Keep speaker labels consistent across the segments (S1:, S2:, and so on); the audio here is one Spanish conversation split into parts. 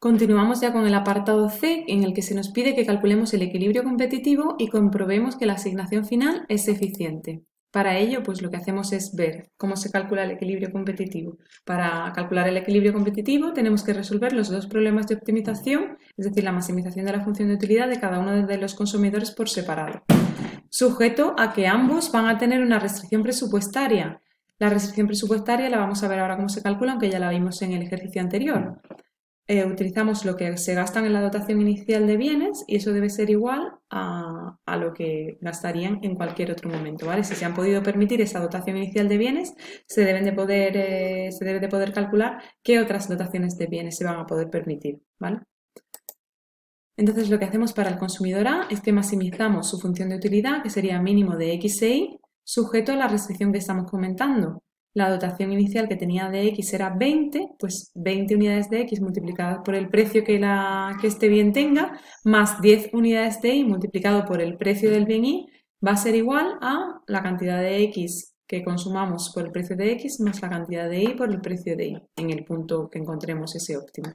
S1: Continuamos ya con el apartado C, en el que se nos pide que calculemos el equilibrio competitivo y comprobemos que la asignación final es eficiente. Para ello, pues lo que hacemos es ver cómo se calcula el equilibrio competitivo. Para calcular el equilibrio competitivo tenemos que resolver los dos problemas de optimización, es decir, la maximización de la función de utilidad de cada uno de los consumidores por separado, sujeto a que ambos van a tener una restricción presupuestaria. La restricción presupuestaria la vamos a ver ahora cómo se calcula, aunque ya la vimos en el ejercicio anterior. Eh, utilizamos lo que se gastan en la dotación inicial de bienes y eso debe ser igual a, lo que gastarían en cualquier otro momento, ¿vale? Si se han podido permitir esa dotación inicial de bienes, se, deben de poder, eh, se debe de poder calcular qué otras dotaciones de bienes se van a poder permitir, ¿vale? Entonces lo que hacemos para el consumidor A es que maximizamos su función de utilidad, que sería mínimo de X e sujeto a la restricción que estamos comentando la dotación inicial que tenía de X era 20, pues 20 unidades de X multiplicadas por el precio que, la, que este bien tenga, más 10 unidades de Y multiplicado por el precio del bien Y, va a ser igual a la cantidad de X que consumamos por el precio de X más la cantidad de Y por el precio de Y, en el punto que encontremos ese óptimo.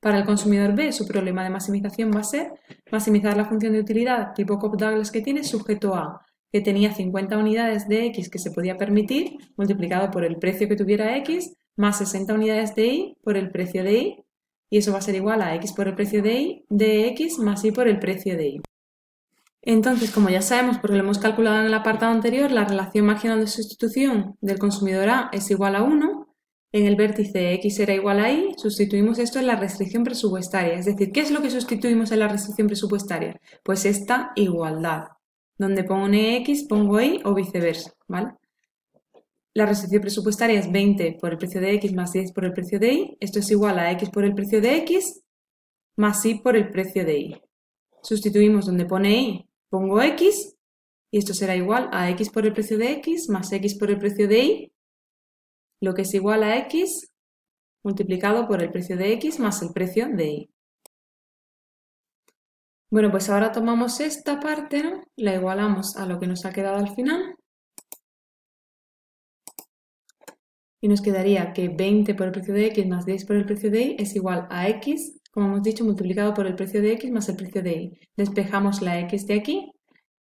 S1: Para el consumidor B, su problema de maximización va a ser maximizar la función de utilidad tipo Cobb-Douglas que tiene sujeto a que tenía 50 unidades de X que se podía permitir, multiplicado por el precio que tuviera X, más 60 unidades de Y por el precio de Y, y eso va a ser igual a X por el precio de Y, de X más Y por el precio de Y. Entonces, como ya sabemos, porque lo hemos calculado en el apartado anterior, la relación marginal de sustitución del consumidor A es igual a 1, en el vértice X era igual a Y, sustituimos esto en la restricción presupuestaria. Es decir, ¿qué es lo que sustituimos en la restricción presupuestaria? Pues esta igualdad. Donde pone X pongo Y o viceversa, ¿vale? La restricción presupuestaria es 20 por el precio de X más 10 por el precio de Y. Esto es igual a X por el precio de X más Y por el precio de Y. Sustituimos donde pone Y, pongo X y esto será igual a X por el precio de X más X por el precio de Y, lo que es igual a X multiplicado por el precio de X más el precio de Y. Bueno, pues ahora tomamos esta parte, ¿no? la igualamos a lo que nos ha quedado al final. Y nos quedaría que 20 por el precio de x más 10 por el precio de y es igual a x, como hemos dicho, multiplicado por el precio de x más el precio de y. Despejamos la x de aquí,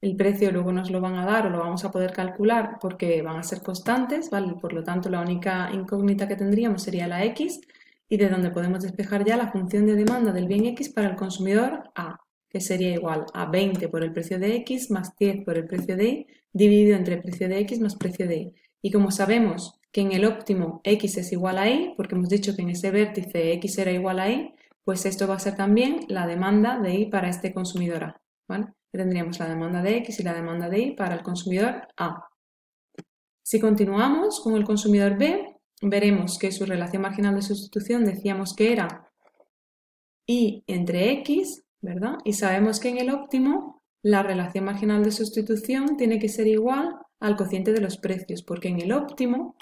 S1: el precio luego nos lo van a dar o lo vamos a poder calcular porque van a ser constantes, ¿vale? Por lo tanto, la única incógnita que tendríamos sería la x y de donde podemos despejar ya la función de demanda del bien x para el consumidor A que sería igual a 20 por el precio de X más 10 por el precio de Y, dividido entre precio de X más precio de Y. Y como sabemos que en el óptimo X es igual a Y, porque hemos dicho que en ese vértice X era igual a Y, pues esto va a ser también la demanda de Y para este consumidor A. Tendríamos la demanda de X y la demanda de Y para el consumidor A. Si continuamos con el consumidor B, veremos que su relación marginal de sustitución decíamos que era Y entre X ¿verdad? Y sabemos que en el óptimo la relación marginal de sustitución tiene que ser igual al cociente de los precios, porque en el óptimo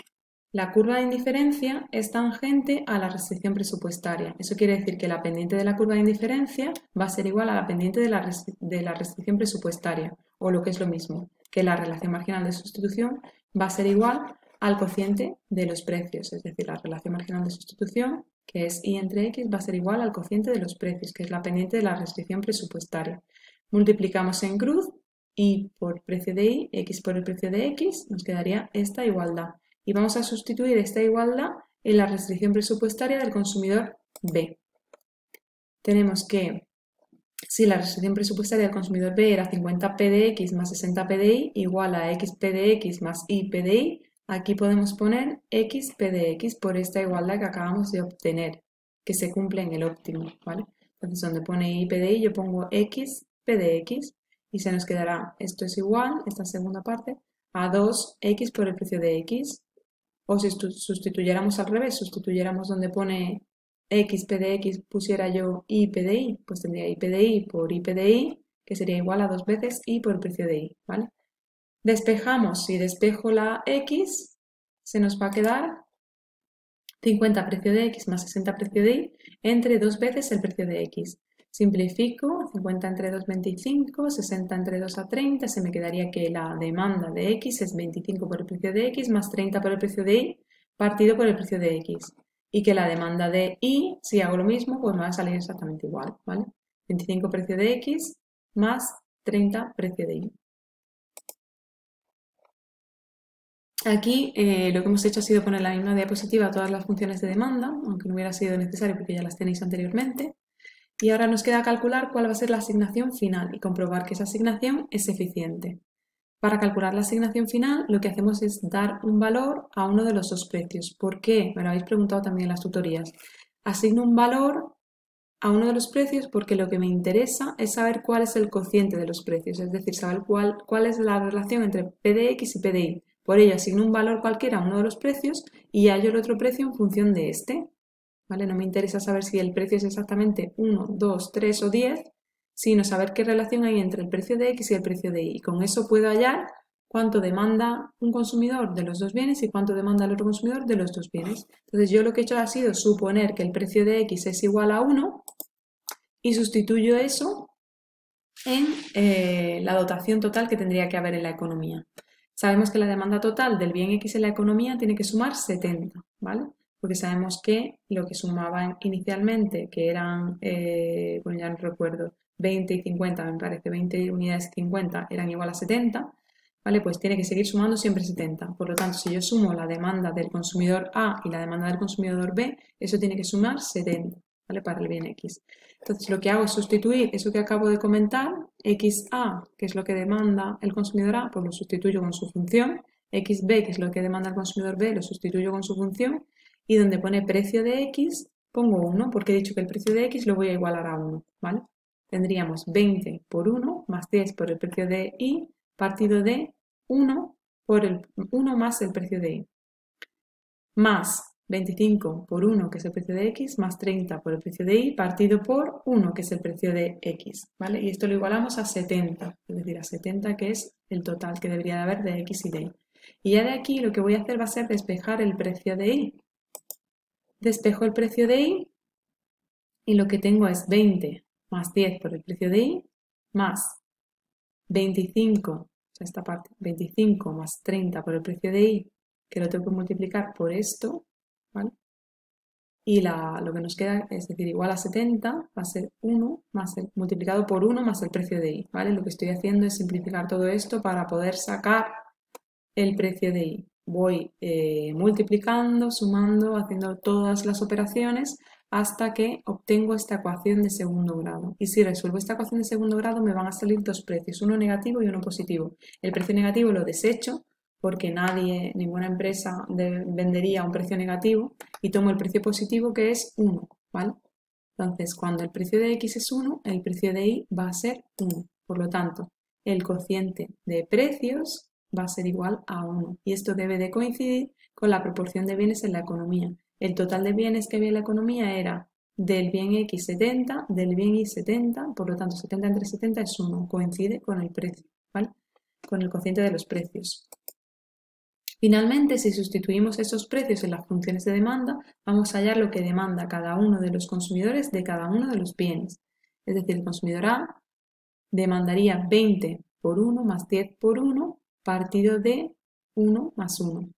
S1: la curva de indiferencia es tangente a la restricción presupuestaria. Eso quiere decir que la pendiente de la curva de indiferencia va a ser igual a la pendiente de la, de la restricción presupuestaria, o lo que es lo mismo, que la relación marginal de sustitución va a ser igual al cociente de los precios, es decir, la relación marginal de sustitución que es y entre x, va a ser igual al cociente de los precios, que es la pendiente de la restricción presupuestaria. Multiplicamos en cruz y por precio de y, x por el precio de x, nos quedaría esta igualdad. Y vamos a sustituir esta igualdad en la restricción presupuestaria del consumidor B. Tenemos que, si la restricción presupuestaria del consumidor B era 50 p de x más 60 p de y, igual a x p de x más y p de y, Aquí podemos poner x p de x por esta igualdad que acabamos de obtener, que se cumple en el óptimo, ¿vale? Entonces, donde pone y p de y, yo pongo x p de x y se nos quedará, esto es igual, esta segunda parte, a 2x por el precio de x. O si sustituyéramos al revés, sustituyéramos donde pone x p de x, pusiera yo y p de y, pues tendría y p de y por y p de y, que sería igual a dos veces y por el precio de y, ¿vale? Despejamos, si despejo la x, se nos va a quedar 50 precio de x más 60 precio de y entre dos veces el precio de x. Simplifico, 50 entre 2, 25, 60 entre 2 a 30, se me quedaría que la demanda de x es 25 por el precio de x más 30 por el precio de y partido por el precio de x. y que la demanda de Y, si hago lo mismo, pues me va a salir exactamente igual, ¿vale? 25 precio de X más 30 precio de Y. Aquí eh, lo que hemos hecho ha sido poner la misma diapositiva a todas las funciones de demanda, aunque no hubiera sido necesario porque ya las tenéis anteriormente. Y ahora nos queda calcular cuál va a ser la asignación final y comprobar que esa asignación es eficiente. Para calcular la asignación final lo que hacemos es dar un valor a uno de los dos precios. ¿Por qué? Me lo habéis preguntado también en las tutorías. Asigno un valor a uno de los precios porque lo que me interesa es saber cuál es el cociente de los precios, es decir, saber cuál, cuál es la relación entre PDX y PDI. Por ello, asigno un valor cualquiera a uno de los precios y hallo el otro precio en función de este. ¿Vale? No me interesa saber si el precio es exactamente 1, 2, 3 o 10, sino saber qué relación hay entre el precio de X y el precio de Y. Y con eso puedo hallar cuánto demanda un consumidor de los dos bienes y cuánto demanda el otro consumidor de los dos bienes. Entonces yo lo que he hecho ha sido suponer que el precio de X es igual a 1 y sustituyo eso en eh, la dotación total que tendría que haber en la economía. Sabemos que la demanda total del bien X en la economía tiene que sumar 70, ¿vale? Porque sabemos que lo que sumaban inicialmente, que eran, eh, bueno, ya no recuerdo, 20 y 50, me parece, 20 unidades y 50 eran igual a 70, ¿vale? Pues tiene que seguir sumando siempre 70. Por lo tanto, si yo sumo la demanda del consumidor A y la demanda del consumidor B, eso tiene que sumar 70, ¿vale? Para el bien X. Entonces lo que hago es sustituir eso que acabo de comentar, XA, que es lo que demanda el consumidor A, pues lo sustituyo con su función, XB, que es lo que demanda el consumidor B, lo sustituyo con su función, y donde pone precio de X, pongo 1, porque he dicho que el precio de X lo voy a igualar a 1, ¿vale? Tendríamos 20 por 1 más 10 por el precio de Y, partido de 1 por el 1 más el precio de Y. Más 25 por 1, que es el precio de X, más 30 por el precio de Y, partido por 1, que es el precio de X, ¿vale? Y esto lo igualamos a 70, es decir, a 70, que es el total que debería de haber de X y de Y. Y ya de aquí lo que voy a hacer va a ser despejar el precio de Y. Despejo el precio de Y y lo que tengo es 20 más 10 por el precio de Y, más 25, o sea, esta parte, 25 más 30 por el precio de Y, que lo tengo que multiplicar por esto, y lo que nos queda, es decir, igual a 70, va a ser 1 más el, multiplicado por 1 más el precio de i, ¿vale? Lo que estoy haciendo es simplificar todo esto para poder sacar el precio de i. Voy eh, multiplicando, sumando, haciendo todas las operaciones hasta que obtengo esta ecuación de segundo grado. Y si resuelvo esta ecuación de segundo grado me van a salir dos precios, uno negativo y uno positivo. El precio negativo lo desecho porque nadie, ninguna empresa vendería a un precio negativo y tomo el precio positivo que es 1, ¿vale? Entonces, cuando el precio de X es 1, el precio de Y va a ser 1. Por lo tanto, el cociente de precios va a ser igual a 1. Y esto debe de coincidir con la proporción de bienes en la economía. El total de bienes que había en la economía era del bien X 70, del bien Y 70, por lo tanto 70 entre 70 es 1, coincide con el precio, ¿vale? Con el cociente de los precios. Finalmente, si sustituimos esos precios en las funciones de demanda, vamos a hallar lo que demanda cada uno de los consumidores de cada uno de los bienes. Es decir, el consumidor A demandaría 20 por 1 más 10 por 1 partido de 1 más 1.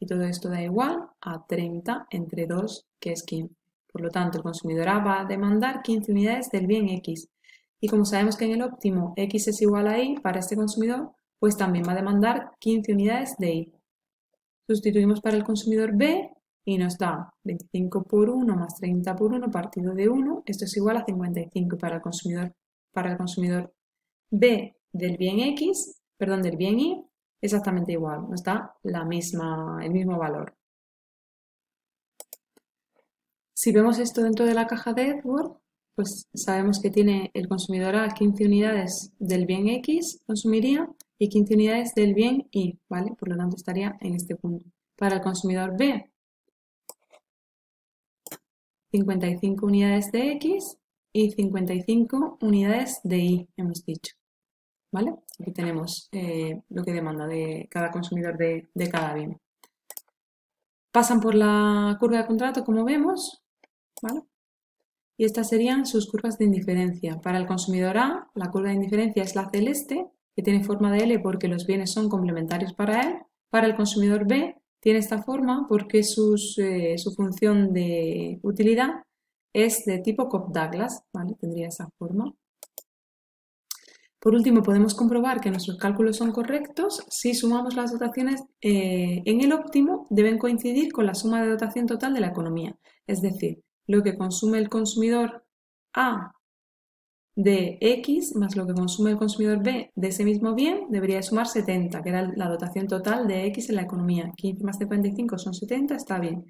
S1: Y todo esto da igual a 30 entre 2, que es 15. Por lo tanto, el consumidor A va a demandar 15 unidades del bien X. Y como sabemos que en el óptimo X es igual a Y para este consumidor, pues también va a demandar 15 unidades de Y. Sustituimos para el consumidor B y nos da 25 por 1 más 30 por 1 partido de 1. Esto es igual a 55 para el consumidor, para el consumidor B del bien X, perdón, del bien Y, exactamente igual. Nos da la misma, el mismo valor. Si vemos esto dentro de la caja de Edward, pues sabemos que tiene el consumidor A 15 unidades del bien X, consumiría, y 15 unidades del bien Y, ¿vale? Por lo tanto estaría en este punto. Para el consumidor B, 55 unidades de X y 55 unidades de Y, hemos dicho. ¿Vale? Aquí tenemos eh, lo que demanda de cada consumidor de, de cada bien. Pasan por la curva de contrato, como vemos, ¿vale? Y estas serían sus curvas de indiferencia. Para el consumidor A, la curva de indiferencia es la celeste que tiene forma de L porque los bienes son complementarios para él. Para el consumidor B tiene esta forma porque eh, su función de utilidad es de tipo Cobb-Douglas, ¿vale? Tendría esa forma. Por último, podemos comprobar que nuestros cálculos son correctos si sumamos las dotaciones eh, en el óptimo deben coincidir con la suma de dotación total de la economía. Es decir, lo que consume el consumidor A de X más lo que consume el consumidor B de ese mismo bien debería sumar 70, que era la dotación total de X en la economía. 15 más 55 son 70, está bien.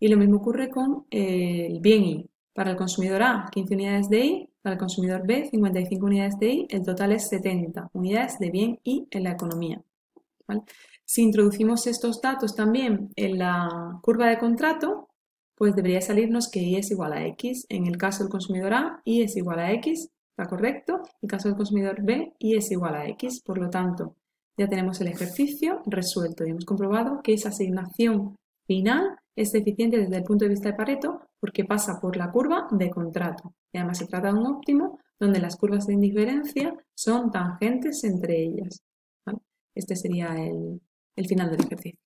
S1: Y lo mismo ocurre con el bien Y. Para el consumidor A, 15 unidades de I, para el consumidor B, 55 unidades de I, el total es 70 unidades de bien Y en la economía. Si introducimos estos datos también en la curva de contrato, pues debería salirnos que Y es igual a X. En el caso del consumidor A, Y es igual a X ¿Está correcto? En el caso del consumidor B, y es igual a X. Por lo tanto, ya tenemos el ejercicio resuelto y hemos comprobado que esa asignación final es eficiente desde el punto de vista de Pareto porque pasa por la curva de contrato. Y además se trata de un óptimo donde las curvas de indiferencia son tangentes entre ellas. Este sería el final del ejercicio.